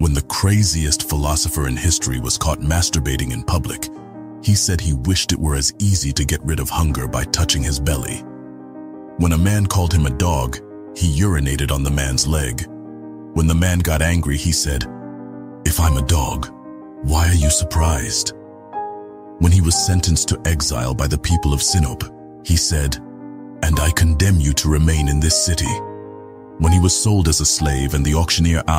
When the craziest philosopher in history was caught masturbating in public, he said he wished it were as easy to get rid of hunger by touching his belly. When a man called him a dog, he urinated on the man's leg. When the man got angry, he said, If I'm a dog, why are you surprised? When he was sentenced to exile by the people of Sinope, he said, And I condemn you to remain in this city. When he was sold as a slave and the auctioneer asked,